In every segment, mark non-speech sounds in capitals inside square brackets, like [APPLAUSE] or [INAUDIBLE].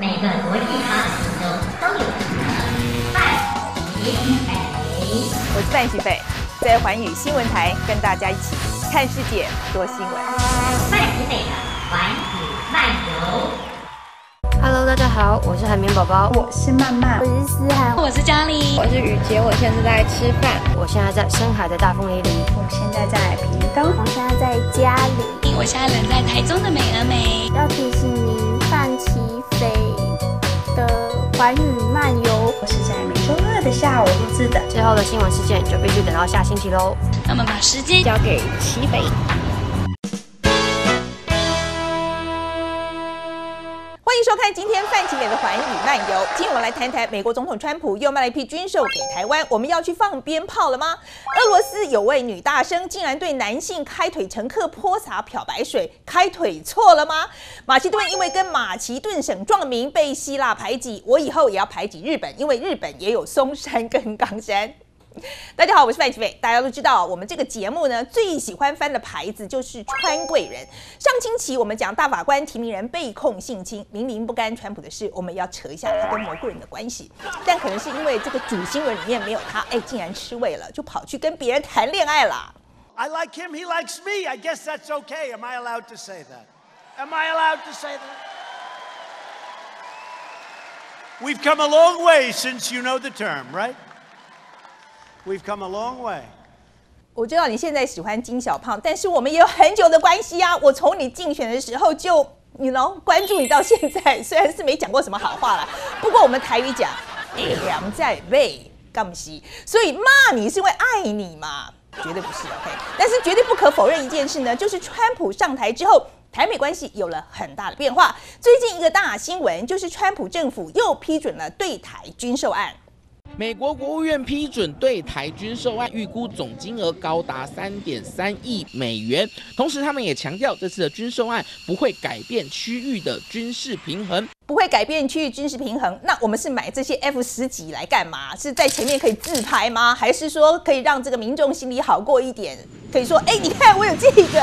每个国际大事中都有范喜北。我是范喜北，在环宇新闻台跟大家一起看世界、说新闻。范喜北的环宇漫游。Hello，大家好，我是海绵宝宝，我是曼曼我，是思涵，我是嘉玲，我是雨洁，我现在在吃饭。我现在在深海的大凤梨里，我现在在屏东，我现在在家里。我现在人在台中的美而美。要提醒您，环宇漫游我是在每周二的下午录制的。最后的新闻事件就必须等到下星期喽。那么把时间交给齐北。看今天范奇美的环宇漫游。今天我们来谈谈美国总统川普又卖了一批军售给台湾，我们要去放鞭炮了吗？俄罗斯有位女大生竟然对男性开腿乘客泼洒漂白水，开腿错了吗？马其顿因为跟马其顿省撞名被希腊排挤，我以后也要排挤日本，因为日本也有松山跟冈山。大家好，我是范奇斐。大家都知道，我们这个节目呢，最喜欢翻的牌子就是川贵人。上星期我们讲大法官提名人被控性侵，明明不干川普的事，我们要扯一下他跟蘑菇人的关系。但可能是因为这个主新闻里面没有他，哎，竟然吃味了，就跑去跟别人谈恋爱了。I like him, he likes me. I guess that's okay. Am I allowed to say that? Am I allowed to say that? We've come a long way since you know the term, right? We've come a long way. 我知道你现在喜欢金小胖，但是我们也有很久的关系啊。我从你竞选的时候就，你能关注你到现在，虽然是没讲过什么好话啦，不过我们台语讲，良在背干西，所以骂你是因为爱你嘛，绝对不是 OK。但是绝对不可否认一件事呢，就是川普上台之后。台美关系有了很大的变化。最近一个大新闻就是，川普政府又批准了对台军售案。美国国务院批准对台军售案，预估总金额高达三点三亿美元。同时，他们也强调，这次的军售案不会改变区域的军事平衡。不会改变区域军事平衡。那我们是买这些 F 十几来干嘛？是在前面可以自拍吗？还是说可以让这个民众心里好过一点？可以说，哎，你看我有这个，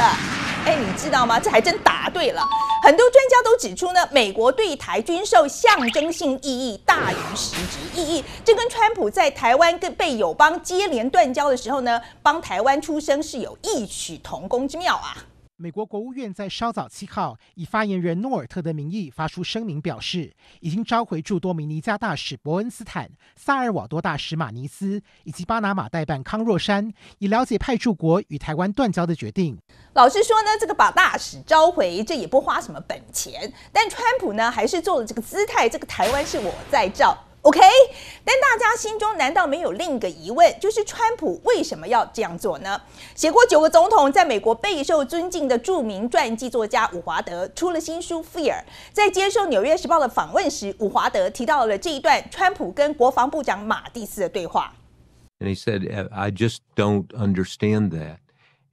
哎，你知道吗？这还真答对了。很多专家都指出呢，美国对台军售象征性意义大于实质意义。这跟川普在台湾跟被友邦接连断交的时候呢，帮台湾出声是有异曲同工之妙啊。美国国务院在稍早七号以发言人诺尔特的名义发出声明，表示已经召回驻多米尼加大使伯恩斯坦、萨尔瓦多大使马尼斯以及巴拿马代办康若山，以了解派驻国与台湾断交的决定。老实说呢，这个把大使召回，这也不花什么本钱。但川普呢，还是做了这个姿态，这个台湾是我在照。OK，但大家心中难道没有另一个疑问，就是川普为什么要这样做呢？写过九个总统，在美国备受尊敬的著名传记作家伍华德出了新书《Fear》。在接受《纽约时报》的访问时，伍华德提到了这一段川普跟国防部长马蒂斯的对话。And he said, I just don't understand that.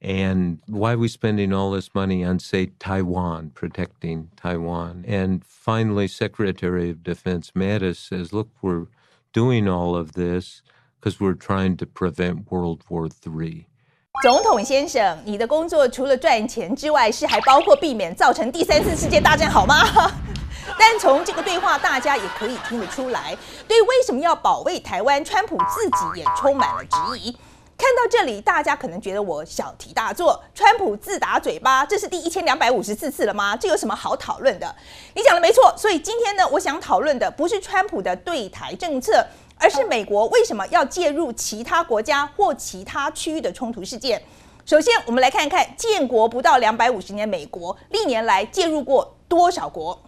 And why are we spending all this money on, say, Taiwan, protecting Taiwan? And finally, Secretary of Defense Mattis says, look, we're doing all of this because we're trying to prevent World War III. 总统先生，你的工作除了赚钱之外，是还包括避免造成第三次世界大战，好吗？但从这个对话，大家也可以听得出来，对为什么要保卫台湾，川普自己也充满了质疑。 [LAUGHS] 看到这里，大家可能觉得我小题大做，川普自打嘴巴，这是第一千两百五十四次了吗？这有什么好讨论的？你讲的没错，所以今天呢，我想讨论的不是川普的对台政策，而是美国为什么要介入其他国家或其他区域的冲突事件。首先，我们来看看建国不到两百五十年，美国历年来介入过多少国？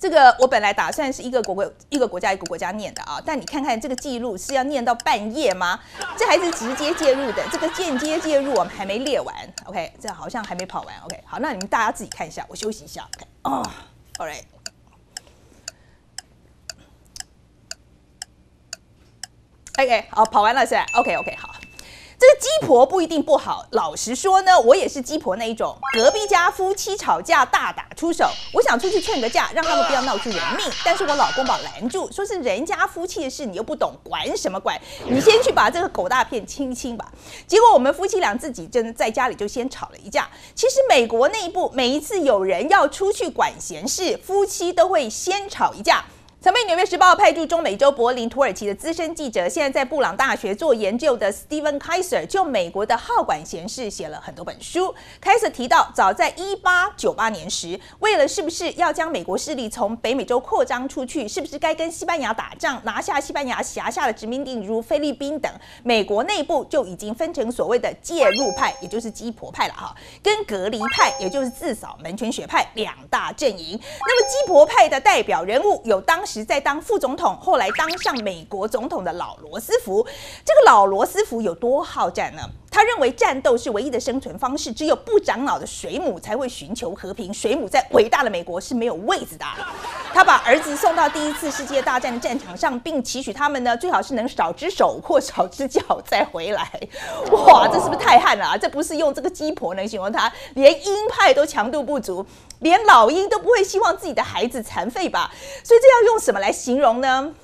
这个我本来打算是一个国国一个国家一个国家念的啊，但你看看这个记录是要念到半夜吗？这还是直接介入的，这个间接介入我们还没列完，OK，这好像还没跑完，OK，好，那你们大家自己看一下，我休息一下，OK，哦，All right。OK，好，跑完了是吧？OK OK，好。鸡婆不一定不好，老实说呢，我也是鸡婆那一种。隔壁家夫妻吵架大打出手，我想出去劝个架，让他们不要闹出人命，但是我老公把我拦住，说是人家夫妻的事，你又不懂，管什么管？你先去把这个狗大片清一清吧。结果我们夫妻俩自己真的在家里就先吵了一架。其实美国内部每一次有人要出去管闲事，夫妻都会先吵一架。曾被《纽约时报》派驻中美洲柏林、土耳其的资深记者，现在在布朗大学做研究的 Steven Kaiser，就美国的好管闲事写了很多本书。开始提到，早在一八九八年时，为了是不是要将美国势力从北美洲扩张出去，是不是该跟西班牙打仗，拿下西班牙辖下的殖民地如菲律宾等，美国内部就已经分成所谓的介入派，也就是鸡婆派了哈，跟隔离派，也就是自扫门前雪派两大阵营。那么鸡婆派的代表人物有当。时在当副总统，后来当上美国总统的老罗斯福，这个老罗斯福有多好战呢？他认为战斗是唯一的生存方式，只有不长脑的水母才会寻求和平。水母在伟大的美国是没有位子的。他把儿子送到第一次世界大战的战场上，并期许他们呢，最好是能少只手或少只脚再回来。哇，这是不是太悍了？这不是用这个鸡婆能形容他，连鹰派都强度不足，连老鹰都不会希望自己的孩子残废吧？所以这要用什么来形容呢？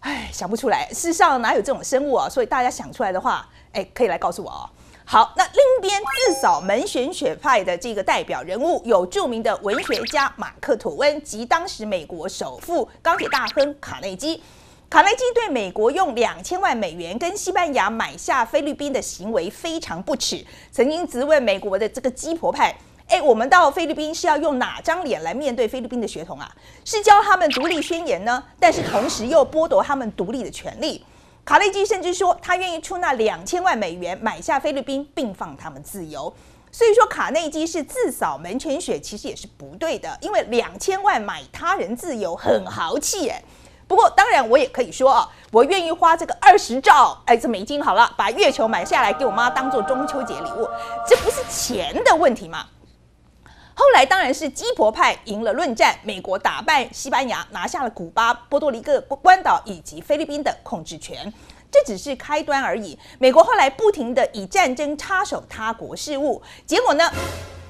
哎，想不出来。世上哪有这种生物啊？所以大家想出来的话。哎，可以来告诉我哦。好，那另一边自扫门前雪派的这个代表人物，有著名的文学家马克·吐温及当时美国首富、钢铁大亨卡内基。卡内基对美国用两千万美元跟西班牙买下菲律宾的行为非常不耻，曾经质问美国的这个鸡婆派：哎，我们到菲律宾是要用哪张脸来面对菲律宾的血统啊？是教他们独立宣言呢？但是同时又剥夺他们独立的权利。卡内基甚至说，他愿意出那两千万美元买下菲律宾，并放他们自由。所以说，卡内基是自扫门前雪，其实也是不对的，因为两千万买他人自由很豪气哎。不过，当然我也可以说啊，我愿意花这个二十兆哎这美金好了，把月球买下来给我妈当做中秋节礼物，这不是钱的问题吗？后来当然是鸡婆派赢了论战，美国打败西班牙，拿下了古巴、波多黎各关岛以及菲律宾的控制权。这只是开端而已。美国后来不停的以战争插手他国事务，结果呢，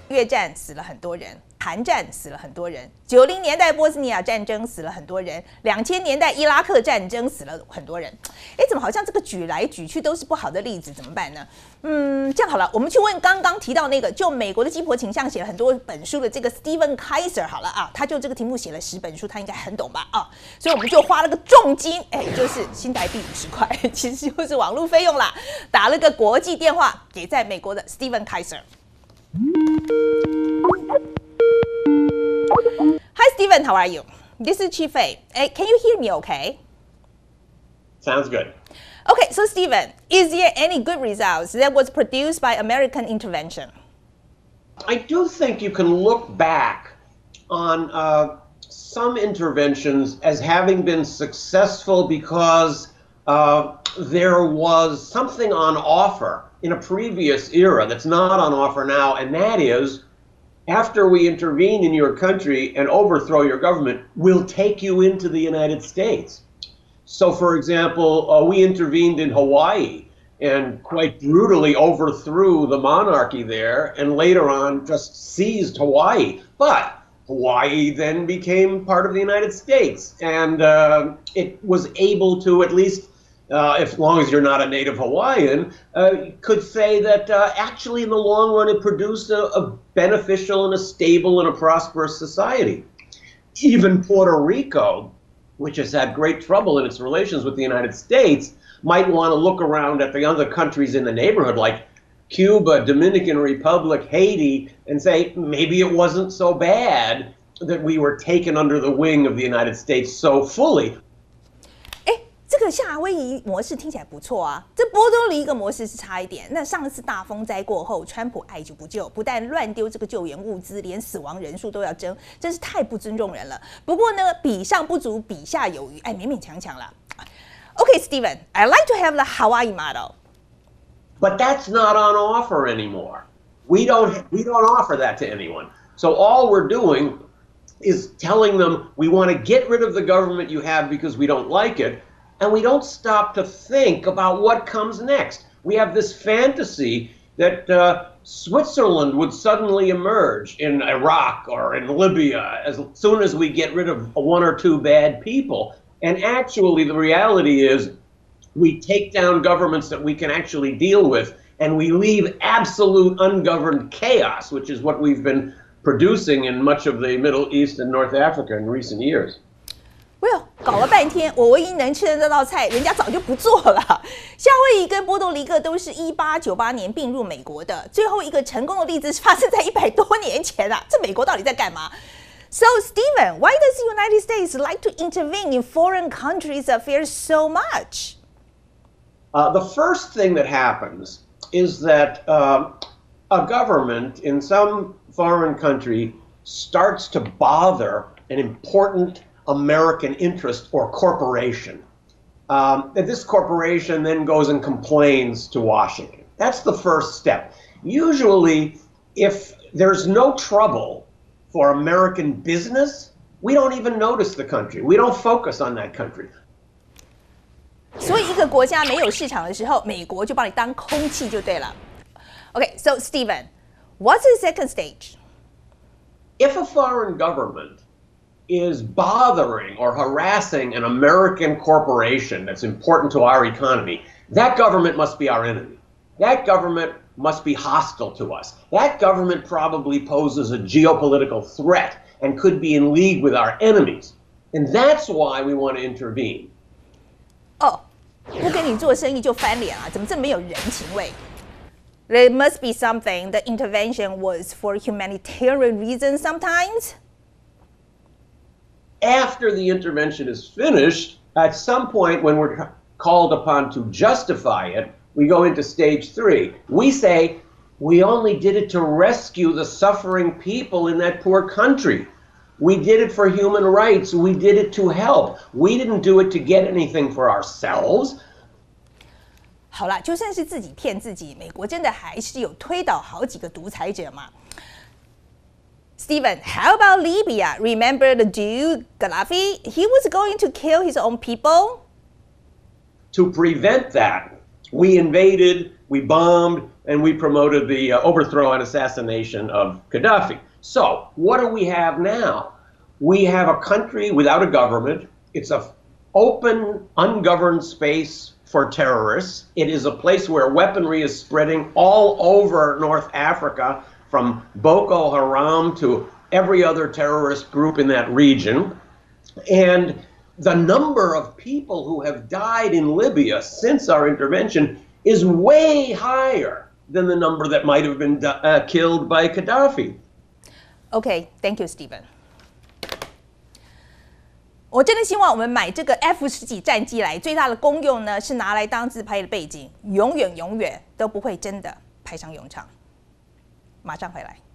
越战死了很多人。韩战死了很多人，九零年代波斯尼亚战争死了很多人，两千年代伊拉克战争死了很多人。哎，怎么好像这个举来举去都是不好的例子？怎么办呢？嗯，这样好了，我们去问刚刚提到那个就美国的鸡婆倾向写了很多本书的这个 Steven Kaiser 好了啊，他就这个题目写了十本书，他应该很懂吧？啊，所以我们就花了个重金，哎，就是新台币五十块，[LAUGHS] 其实就是网络费用啦，打了个国际电话给在美国的 Steven Kaiser。Hi, Stephen. How are you? This is Chi Fei. Uh, can you hear me okay? Sounds good. Okay, so Stephen, is there any good results that was produced by American intervention? I do think you can look back on uh, some interventions as having been successful because uh, there was something on offer in a previous era that's not on offer now, and that is after we intervene in your country and overthrow your government, we'll take you into the United States. So, for example, uh, we intervened in Hawaii and quite brutally overthrew the monarchy there, and later on just seized Hawaii. But Hawaii then became part of the United States, and uh, it was able to at least uh, as long as you're not a native Hawaiian, uh, could say that uh, actually in the long run it produced a, a, beneficial and a stable and a prosperous society. Even Puerto Rico, which has had great trouble in its relations with the United States, might want to look around at the other countries in the neighborhood like Cuba, Dominican Republic, Haiti, and say maybe it wasn't so bad that we were taken under the wing of the United States so fully. 这个夏威夷模式听起来不错啊，这波多黎各模式是差一点。那上一次大风灾过后，川普爱救不救，不但乱丢这个救援物资，连死亡人数都要争，真是太不尊重人了。不过呢，比上不足，比下有余，哎，勉勉强强了。Okay, Stephen, I like to have the Hawaii model. But that's not on offer anymore. We don't we don't offer that to anyone. So all we're doing is telling them we want to get rid of the government you have because we don't like it and we don't stop to think about what comes next. We have this fantasy that uh, Switzerland would suddenly emerge in Iraq or in Libya as soon as we get rid of one or two bad people. And actually, the reality is we take down governments that we can actually deal with and we leave absolute ungoverned chaos, which is what we've been producing in much of the Middle East and North Africa in recent years. Well，搞了半天，我唯一能吃的这道菜，人家早就不做了。夏威夷跟波多黎各都是一八九八年并入美国的，最后一个成功的例子发生在一百多年前啊！这美国到底在干嘛？So [LAUGHS] [LAUGHS] Stephen, why does the United States like to intervene in foreign countries' affairs so much? Uh, the first thing that happens is that uh, a government in some foreign country starts to bother an important American interest or corporation. Um, and this corporation then goes and complains to Washington. That's the first step. Usually, if there's no trouble for American business, we don't even notice the country. We don't focus on that country. 所以一个国家没有市场的时候，美国就把你当空气就对了。Okay, so Stephen, what's the second stage? If a foreign government is bothering or harassing an American corporation that's important to our economy, that government must be our enemy. That government must be hostile to us. That government probably poses a geopolitical threat and could be in league with our enemies. And that's why we want to intervene. 哦，不跟你做生意就翻脸啊？怎么这么没有人情味？There must be something. The intervention was for humanitarian reasons sometimes. After the intervention is finished, at some point when we're called upon to justify it, we go into stage three. We say, we only did it to rescue the suffering people in that poor country. We did it for human rights. We did it to help. We didn't do it to get anything for ourselves. 好了，就算是自己骗自己，美国真的还是有推倒好几个独裁者嘛。 Stephen, how about Libya? Remember the dude Gaddafi? He was going to kill his own people. To prevent that, we invaded, we bombed, and we promoted the uh, overthrow and assassination of Gaddafi. So, what do we have now? We have a country without a government. It's a open, ungoverned space for terrorists. It is a place where weaponry is spreading all over North Africa, from Boko Haram to every other terrorist group in that region. And the number of people who have died in Libya since our intervention is way higher than the number that might have been uh, killed by Gaddafi. Okay, thank you, Stephen. 我真的希望我们买这个 F 十几战机来，最大的功用呢是拿来当自拍的背景，永远永远都不会真的派上用场。 马上回来。